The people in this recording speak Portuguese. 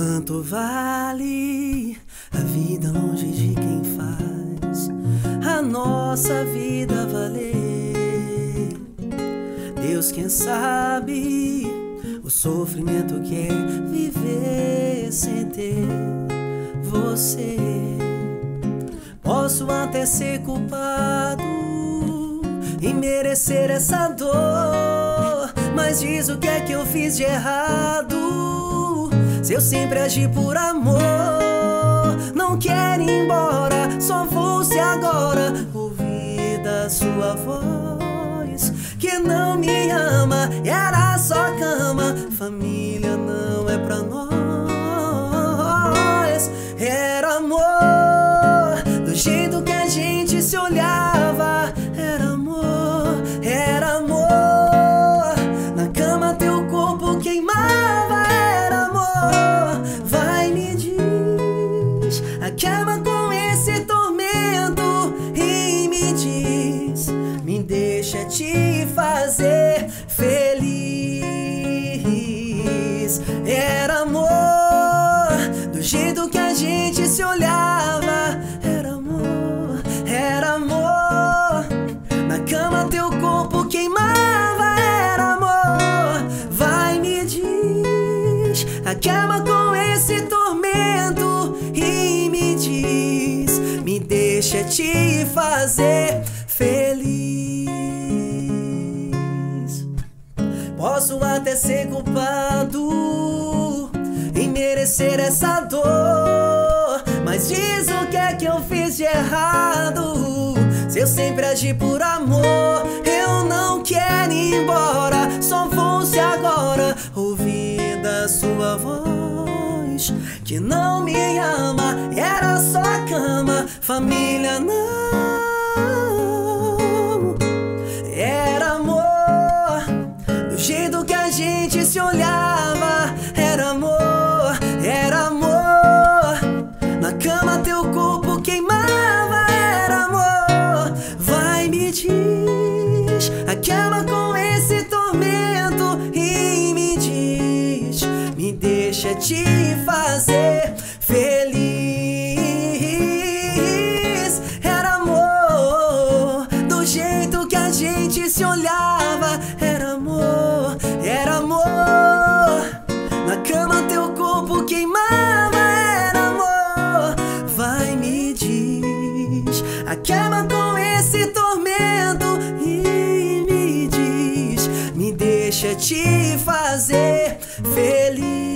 Quanto vale a vida longe de quem faz a nossa vida valer? Deus, quem sabe o sofrimento que é viver sem ter você. Posso até ser culpado e merecer essa dor, mas diz o que é que eu fiz de errado se eu sempre agi por amor, não quero ir embora, só vou se agora ouvir da sua voz. Que não me ama, era só cama, família Acaba com esse tormento e me diz, me deixa te fazer feliz. Era amor, do jeito que a gente se olhava. Era amor, era amor. Na cama teu corpo queimava. Era amor, vai me diz, acaba com esse tormento deixa te fazer feliz. Posso até ser culpado em merecer essa dor, mas diz o que é que eu fiz de errado. Se eu sempre agi por amor, eu não quero ir embora, só vou se agora ouvir da sua voz que não me ama, era só cama, família não. Era amor, do jeito que a gente se olhava, era amor, era amor. Na cama teu corpo queimava, era amor. Vai me diz, acaba com esse tormento e me diz, me deixa te fazer feliz. Era amor, do jeito que a gente se olhava. Era amor, era amor. Na cama teu corpo queimava. Era amor, vai me diz, acaba com esse tormento e me diz, me deixa te fazer feliz.